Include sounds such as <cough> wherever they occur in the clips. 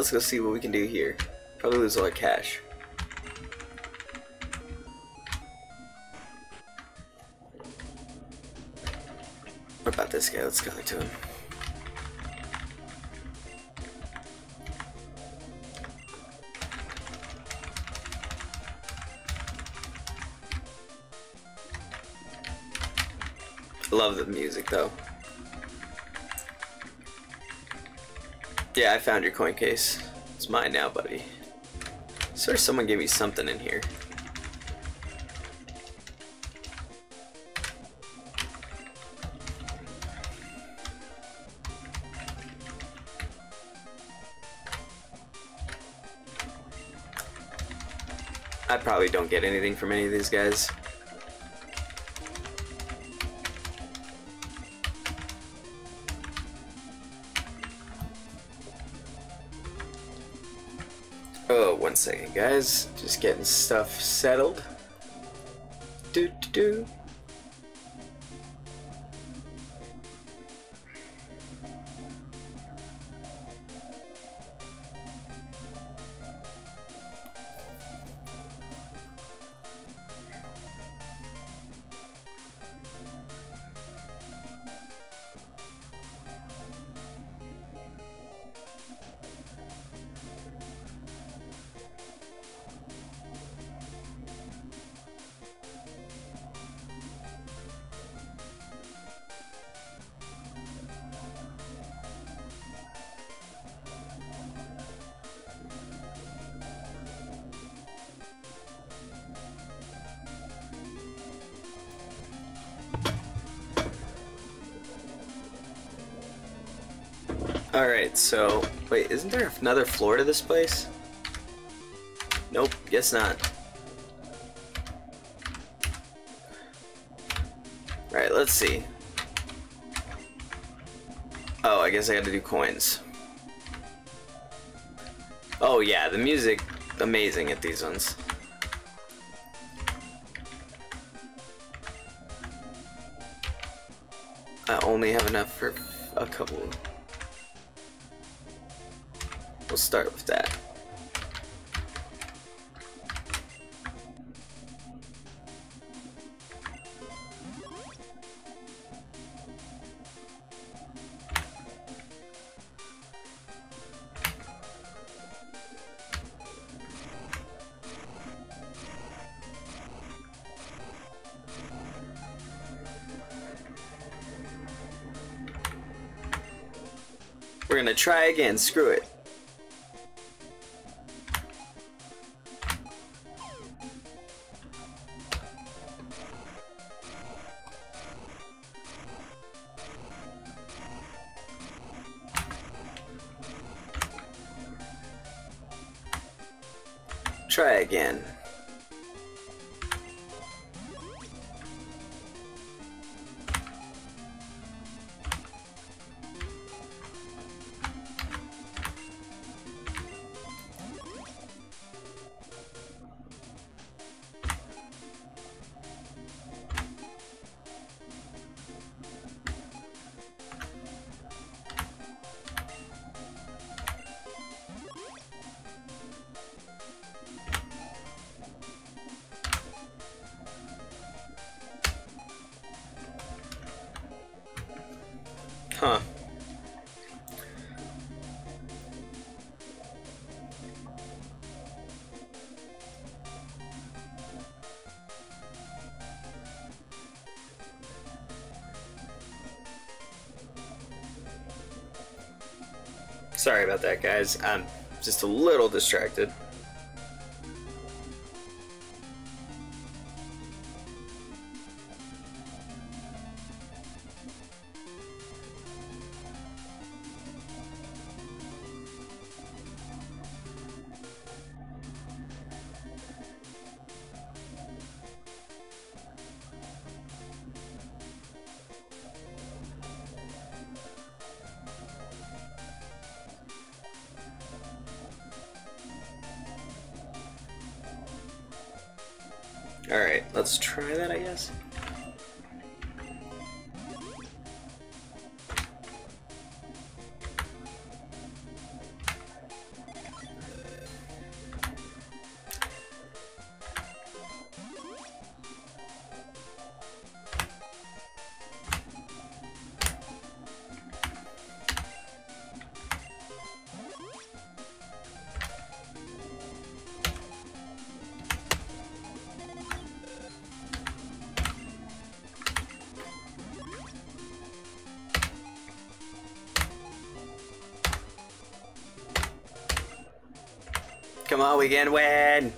Let's go see what we can do here. Probably lose all our cash. What about this guy? Let's go to him. Love the music though. Yeah, I found your coin case. It's mine now, buddy. Sir, someone gave me something in here. I probably don't get anything from any of these guys. Guys. Just getting stuff settled. Do do do. Alright, so... Wait, isn't there another floor to this place? Nope, guess not. Right, let's see. Oh, I guess I gotta do coins. Oh yeah, the music, amazing at these ones. I only have enough for a couple. We'll start with that. We're gonna try again, screw it. Huh. Sorry about that, guys. I'm just a little distracted. Come on, we can win!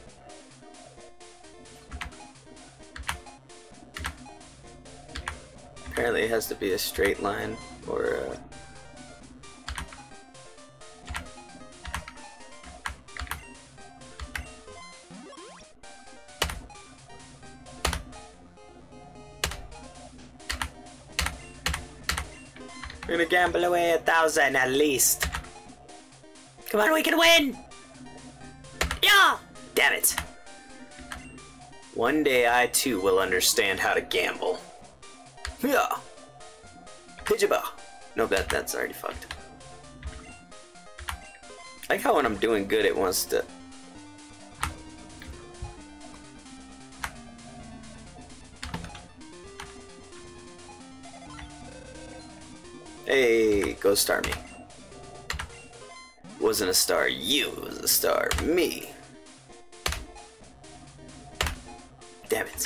Apparently it has to be a straight line or a... We're gonna gamble away a thousand at least. Come on, we can win! Yeah! Damn it. One day I too will understand how to gamble. Yeah. Hijaba. No, that that's already fucked. I like how when I'm doing good, it wants to. Hey, go star me. Wasn't a star, you was a star, me. Damn it.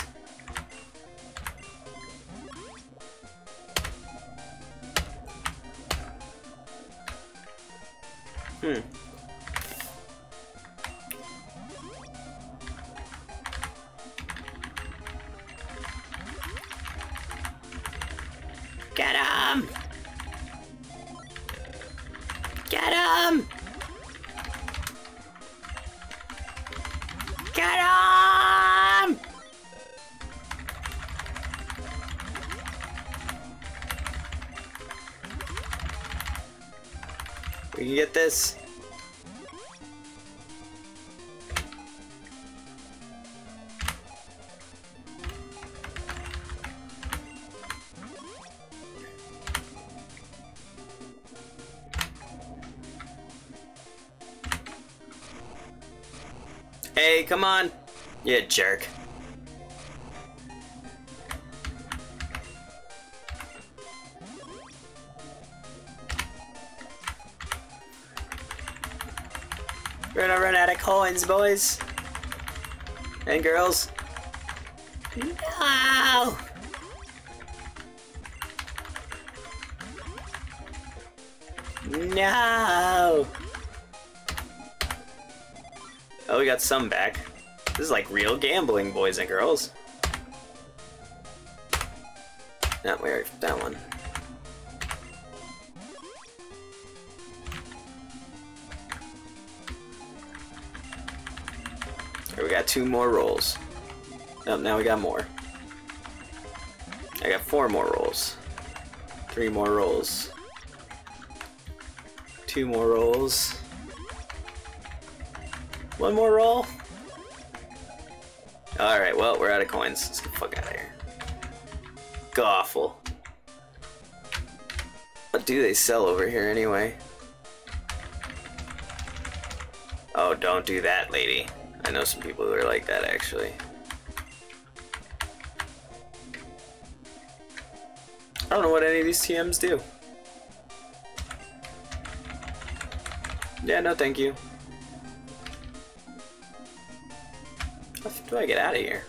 Hmm. This. Hey, come on. You jerk. Coins, boys. And girls. No! No! Oh, we got some back. This is like real gambling, boys and girls. Not where that one. Two more rolls. Oh, now we got more. I got four more rolls. Three more rolls. Two more rolls. One more roll. Alright, well, we're out of coins. Let's get the fuck out of here. Gawful. What do they sell over here anyway? Oh, don't do that, lady. I know some people who are like that, actually. I don't know what any of these TMs do. Yeah, no thank you. How do I get out of here?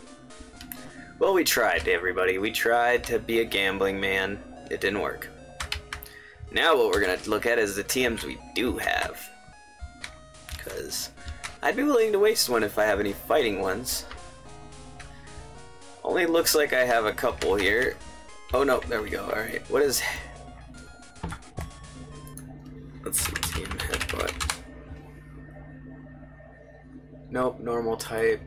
Well, we tried, everybody. We tried to be a gambling man. It didn't work. Now what we're gonna look at is the TMs we do have. I'd be willing to waste one if I have any fighting ones. Only looks like I have a couple here. Oh no, there we go. Alright, what is... Let's see, TM headbutt. Nope, normal type.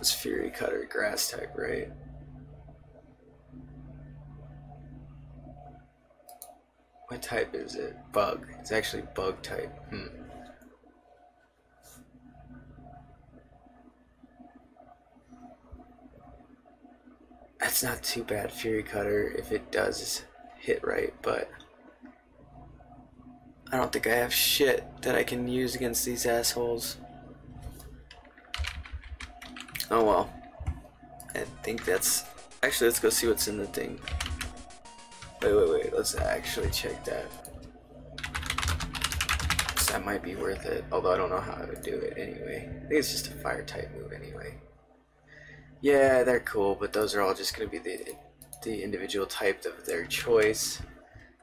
It's Fury Cutter, grass type, right? What type is it? Bug. It's actually bug type. Hmm. That's not too bad, Fury Cutter, if it does hit right, but I don't think I have shit that I can use against these assholes. Oh well. I think that's... Actually, let's go see what's in the thing. Wait, wait, wait. Let's actually check that. That might be worth it. Although I don't know how I would do it anyway. I think it's just a fire type move anyway. Yeah, they're cool, but those are all just going to be the, the individual type of their choice.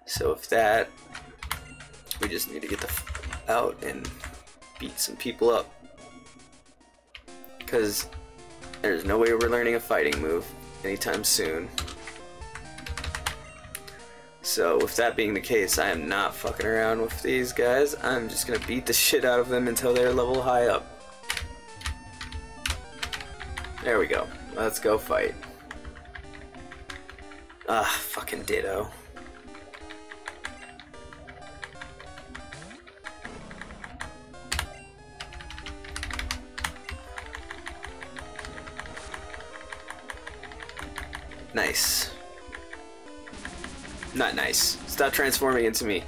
So if that, we just need to get the out and beat some people up. Because there's no way we're learning a fighting move anytime soon. So with that being the case, I am not fucking around with these guys. I'm just gonna beat the shit out of them until they're level high up. There we go. Let's go fight. Ah, fucking ditto. Nice. Not nice. Stop transforming into me.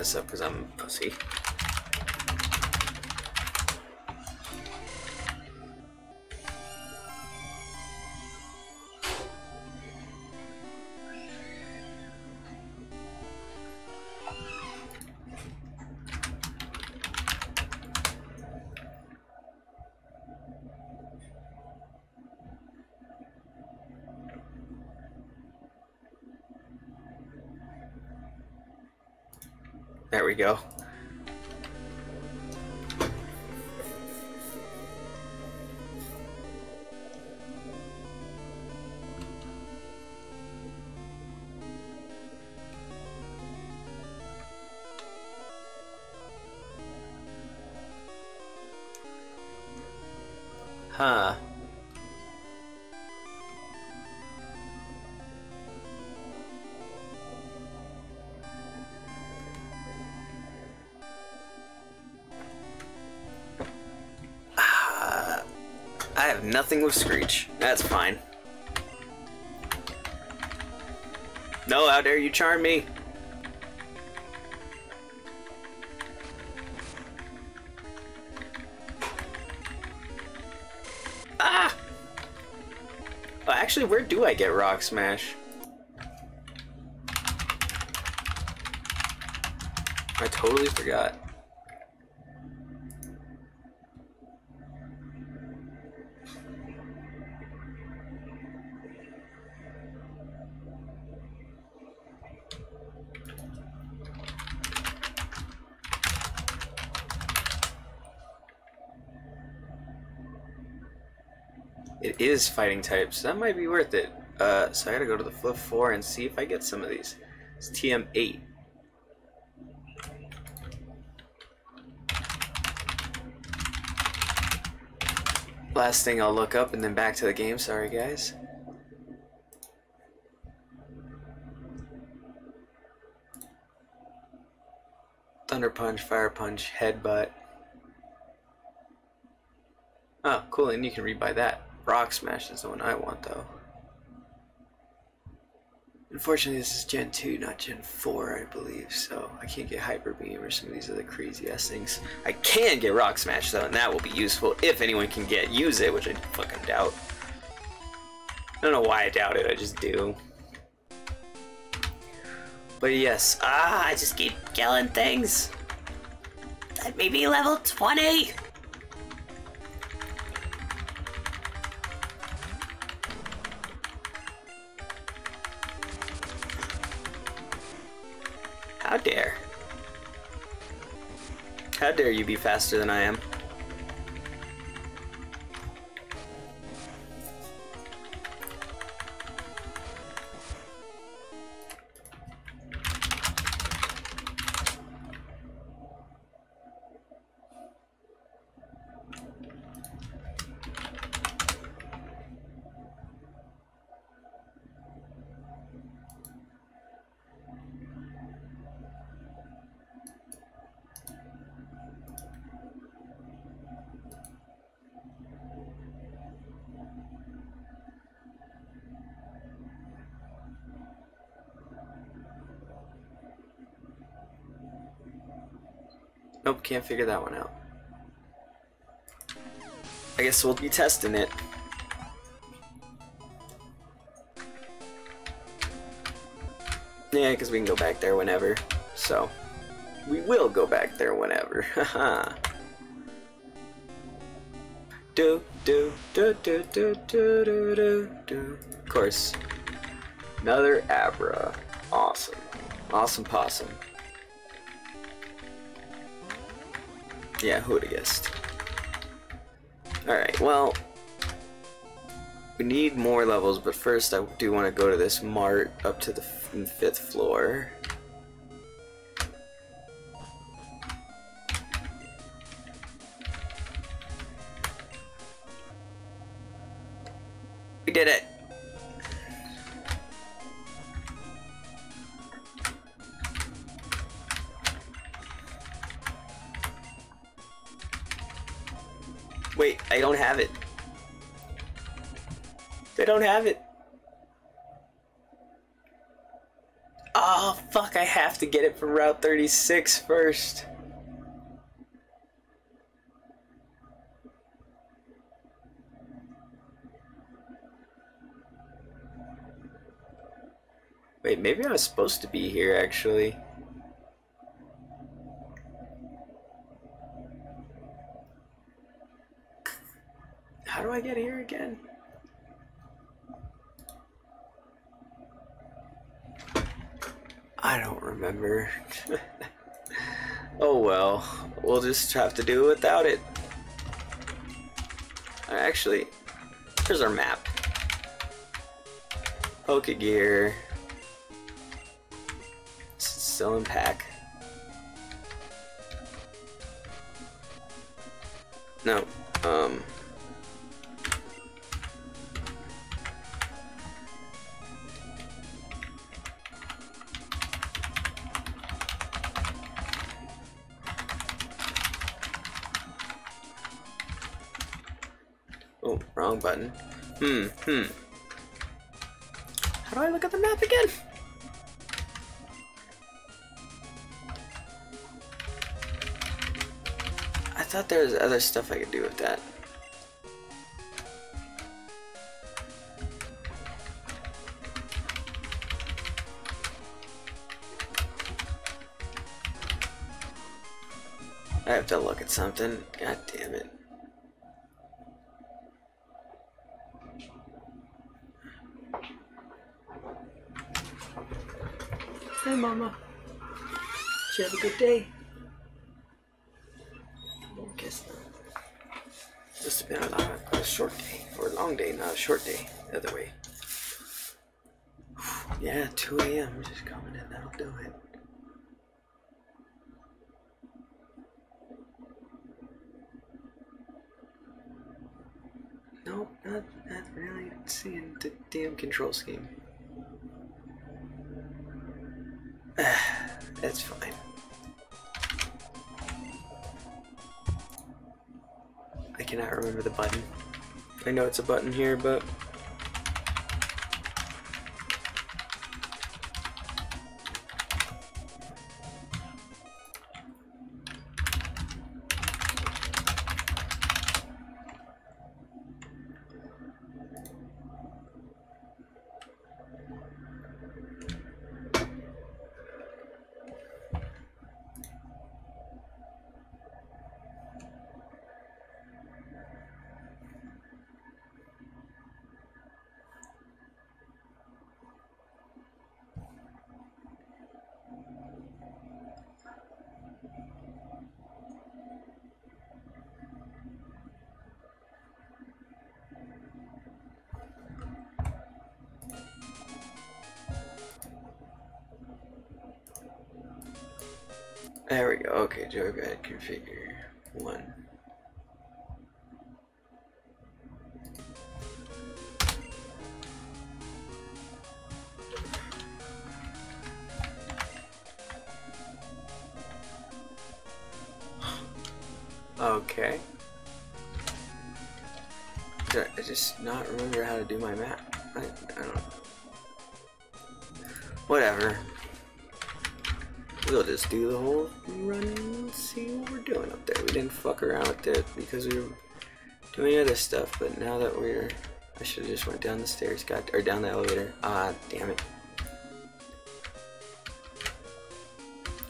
This up because I'm a pussy. Go. Huh. Have nothing with Screech. That's fine. No, how dare you charm me? Ah! Actually, where do I get Rock Smash? I totally forgot. It is fighting types. That might be worth it. Uh, so I gotta go to the flip 4 and see if I get some of these. It's TM8. Last thing I'll look up and then back to the game. Sorry, guys. Thunder Punch, Fire Punch, Headbutt. Oh, cool, and you can rebuy that. Rock Smash is the one I want, though. Unfortunately, this is Gen 2, not Gen 4, I believe, so I can't get Hyper Beam or some of these other crazy ass things. I can get Rock Smash, though, and that will be useful if anyone can get use it, which I fucking doubt. I don't know why I doubt it, I just do. But yes, ah, I just keep killing things. That may be level 20. How dare. How dare you be faster than I am? Can't figure that one out. I guess we'll be testing it. Yeah, because we can go back there whenever. So, we will go back there whenever. <laughs> Haha. do, do, do, do, do, do, do, do, do. Of course. Another Abra. Awesome. Awesome possum. Yeah, who would have guessed? Alright, well, we need more levels, but first I do want to go to this mart up to the fifth floor. Don't have it. Oh, fuck, I have to get it from Route 36 first. Wait, maybe I was supposed to be here, actually. How do I get here again? I don't remember. <laughs> oh well, we'll just have to do without it. Uh, actually, here's our map. Pokegear. Still in pack. No, Oh, wrong button. Hmm, hmm. How do I look at the map again? I thought there was other stuff I could do with that. I have to look at something. God damn it. Hey, Mama. Did you have a good day? I guess. Must have been a, a short day, or a long day, not a short day. The other way. <sighs> Yeah, 2 a.m. Just coming in, that'll do it. Nope, not, not really seeing the damn control scheme. That's fine. I cannot remember the button. I know it's a button here, but... There we go. Okay, joypad configure one. Because we were doing other stuff, but now that we're... I should have just went down the stairs, got or down the elevator. Ah, damn it.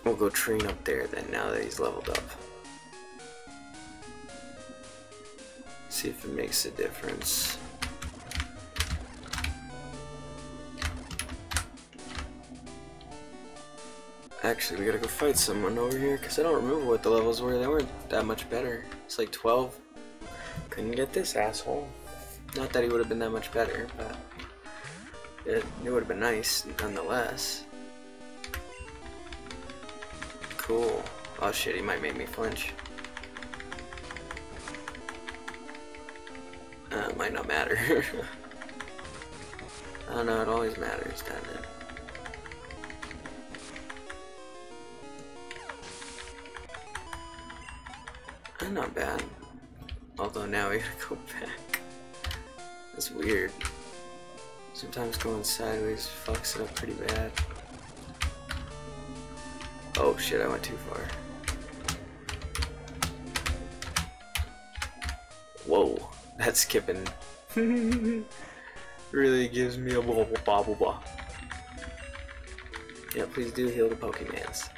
We'll go train up there then now that he's leveled up. See if it makes a difference. Actually, we gotta go fight someone over here because I don't remember what the levels were. They weren't that much better. It's like 12. Couldn't get this asshole. Not that he would have been that much better, but it, it would have been nice nonetheless. Cool. Oh shit, he might make me flinch. Uh, might not matter. <laughs> I don't know, it always matters, doesn't it? Not bad. Although now we <laughs> gotta go back. That's weird. Sometimes going sideways fucks it up pretty bad. Oh shit, I went too far. Whoa, that skipping <laughs> really gives me a blah blah blah blah. Yeah, please do heal the Pokemans.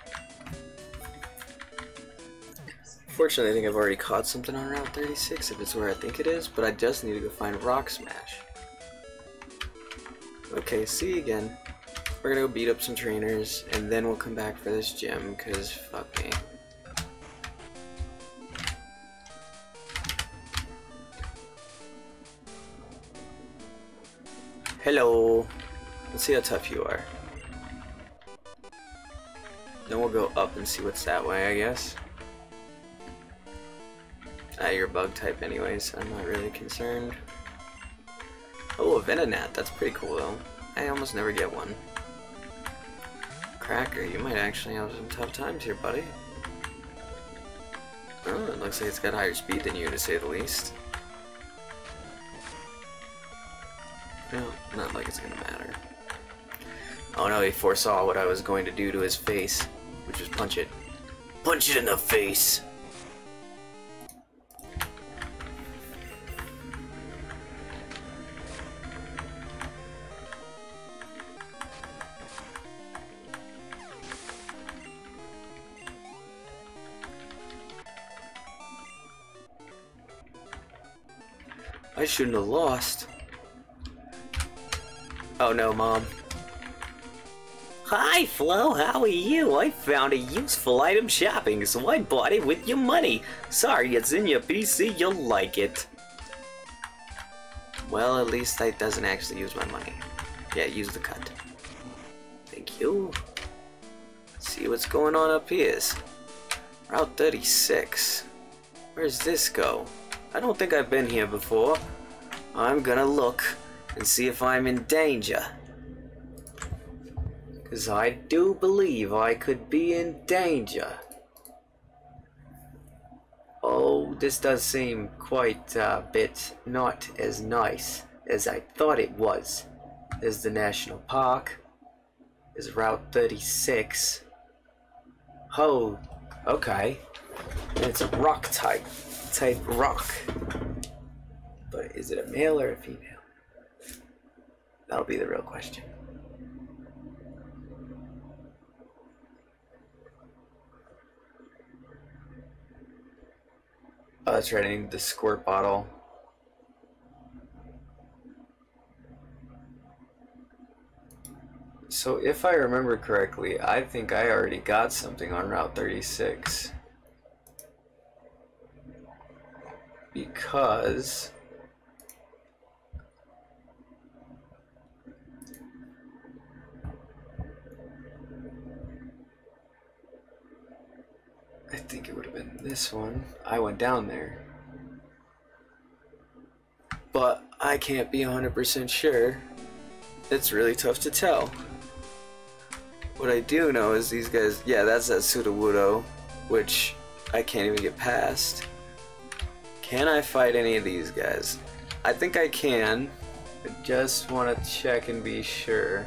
Fortunately, I think I've already caught something on Route 36 if it's where I think it is, but I just need to go find Rock Smash. Okay, see you again. We're gonna go beat up some trainers, and then we'll come back for this gym, cause fuck me. Hello. Let's see how tough you are. Then we'll go up and see what's that way, I guess. Ah, you're bug type anyways, I'm not really concerned. Oh, a Venonat, that's pretty cool though. I almost never get one. Cracker, you might actually have some tough times here, buddy. Oh, it looks like it's got higher speed than you, to say the least. No, not like it's gonna matter. Oh no, he foresaw what I was going to do to his face, which was punch it. Punch it in the face! I shouldn't have lost. Oh no, Mom. Hi, Flo, how are you? I found a useful item shopping, so I bought it with your money. Sorry, it's in your PC, you'll like it. Well, at least I doesn't actually use my money. Yeah, use the cut. Thank you. Let's see what's going on up here. Route 36. Where's this go? I don't think I've been here before. I'm gonna look and see if I'm in danger. Because I do believe I could be in danger. Oh, this does seem quite a bit not as nice as I thought it was. There's the national park. There's Route 36. Oh, okay. it's a rock type, type rock. But is it a male or a female? That'll be the real question. Oh, that's right, I need the squirt bottle. So if I remember correctly, I think I already got something on Route 36. Because... I think it would have been this one. I went down there. But I can't be 100% sure. It's really tough to tell. What I do know is these guys, yeah, that's that Sudowoodo, which I can't even get past. Can I fight any of these guys? I think I can. I just want to check and be sure.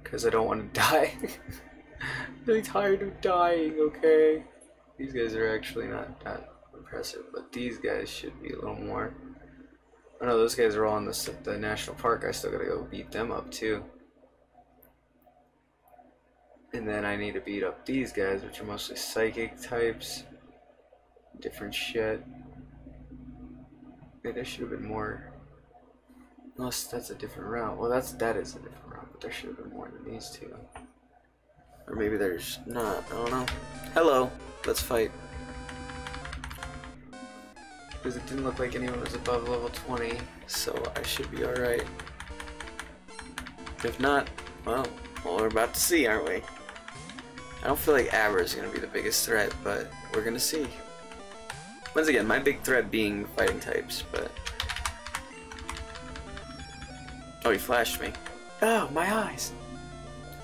Because I don't want to <laughs> die. I'm really tired of dying, okay? These guys are actually not that impressive, but these guys should be a little more. Oh no, those guys are all in the, the national park. I still gotta go beat them up too. And then I need to beat up these guys, which are mostly psychic types. Different shit. Maybe there should have been more. Unless that's a different route. Well, that's that is a different route, but there should have been more than these two. Or maybe there's not. I don't know. Hello. Let's fight. Because it didn't look like anyone was above level 20, so I should be alright. If not, well, well, we're about to see, aren't we? I don't feel like Abra is going to be the biggest threat, but we're going to see. Once again, my big threat being fighting types, but... Oh, he flashed me. Oh, my eyes!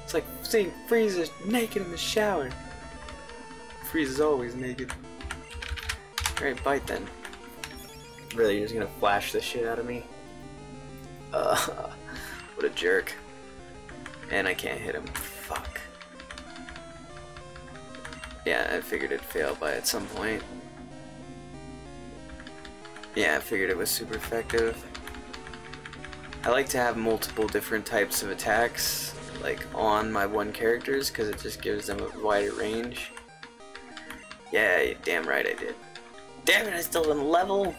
It's like seeing Frieza naked in the shower. Frieza's always naked. Alright, bite then. Really, you're just gonna flash the shit out of me? Uh, <laughs> what a jerk. And I can't hit him. Fuck. Yeah, I figured it'd fail by at some point. Yeah, I figured it was super effective. I like to have multiple different types of attacks, like on my one characters, because it just gives them a wider range. Yeah, damn right I did. Damn it, I still didn't level!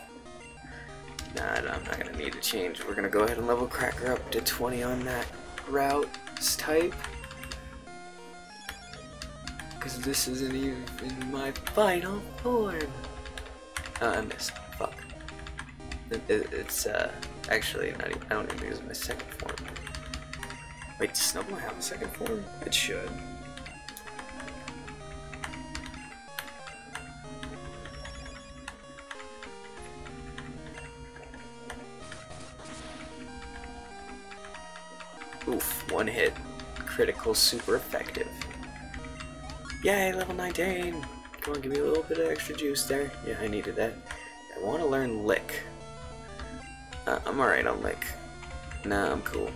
Nah, I'm not gonna need to change. We're gonna go ahead and level Cracker up to 20 on that route type. Because this isn't even my final form. Oh, I missed. It's, uh, actually not even, I don't even it's my second form. Wait, does Snowball have a second form? It should. Oof, one hit. Critical, super effective. Yay, level 19! Come on, give me a little bit of extra juice there. Yeah, I needed that. I want to learn Lick. Uh, I'm alright on Lick. Nah, I'm cool.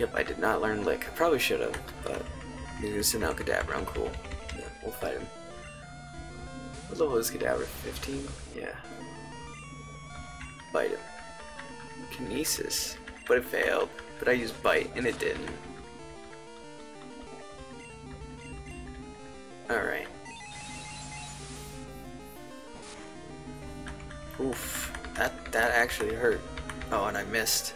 Yep, I did not learn Lick. I probably should have, but he's an Kadabra, I'm cool. Yeah, we'll fight him. What level is Kadabra? 15? Yeah. Bite him. Kinesis. But it failed. But I used Bite, and it didn't. Alright. Oof. That, that actually hurt. Oh, and I missed.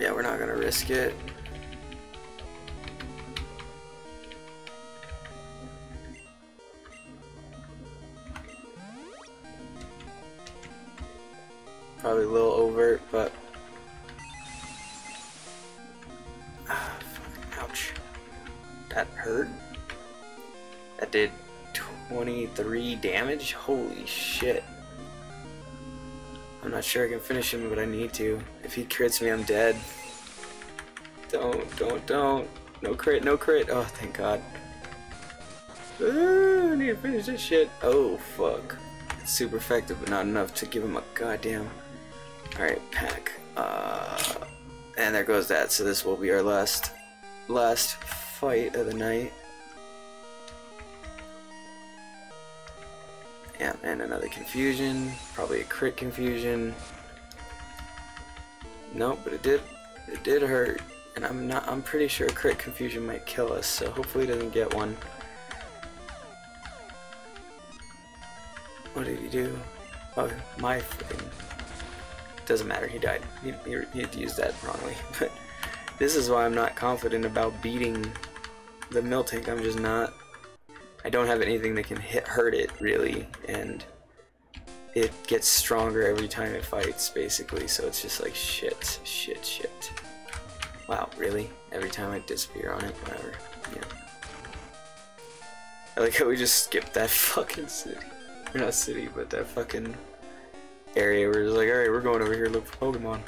Yeah, we're not gonna risk it. Probably a little overt, but... Ah, ouch. That hurt? That did 23 damage? Holy shit. I'm not sure I can finish him, but I need to. If he crits me, I'm dead. Don't, don't, don't. No crit, no crit. Oh, thank god. Uh, I need to finish this shit. Oh, fuck. It's super effective, but not enough to give him a goddamn... Alright, pack. Uh, and there goes that, so this will be our last, last fight of the night. Yeah, and another confusion. Probably a crit confusion. Nope, but it did it did hurt. And I'm not I'm pretty sure crit confusion might kill us, so hopefully he doesn't get one. What did he do? Oh, my freaking doesn't matter, he died. He, he, he used that wrongly. <laughs> But this is why I'm not confident about beating the Miltank. I'm just not. I don't have anything that can hit hurt it really, and it gets stronger every time it fights, basically. So it's just like shit, shit, shit. Wow, really? Every time I disappear on it, whatever. Yeah. I like how we just skipped that <laughs> fucking city. Or not city, but that fucking area where it's like, alright, we're going over here look for Pokemon.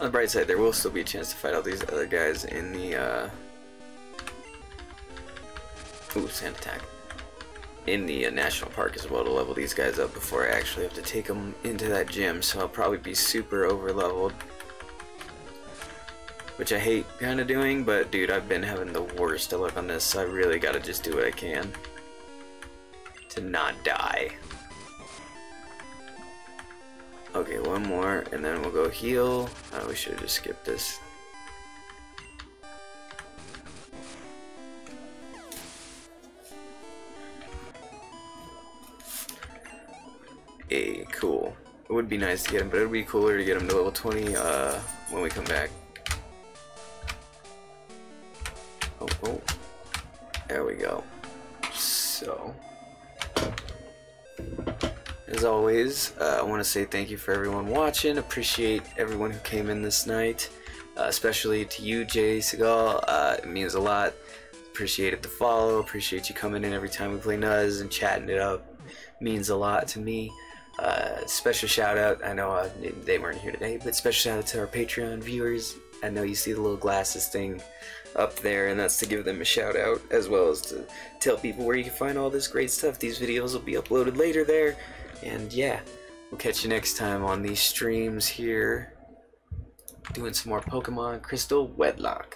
On the bright side, there will still be a chance to fight all these other guys in the, uh... Ooh, sand attack. in the uh, national park as well to level these guys up before I actually have to take them into that gym. So I'll probably be super over leveled. Which I hate kind of doing, but dude, I've been having the worst luck on this, so I really gotta just do what I can to not die. Okay, one more, and then we'll go heal. Oh, we should have just skipped this. It would be nice to get him, but it would be cooler to get him to level 20 uh, when we come back. Oh, oh. There we go. So, as always, uh, I want to say thank you for everyone watching. Appreciate everyone who came in this night, uh, especially to you, Jay Segal. Uh, it means a lot. Appreciate it the follow. Appreciate you coming in every time we play Nuz and chatting it up. Means a lot to me. Uh, special shout out. I know uh, they weren't here today, but special shout out to our Patreon viewers. I know you see the little glasses thing up there, and that's to give them a shout out as well as to tell people where you can find all this great stuff. These videos will be uploaded later there, and yeah, we'll catch you next time on these streams here, doing some more Pokemon Crystal Wedlocke.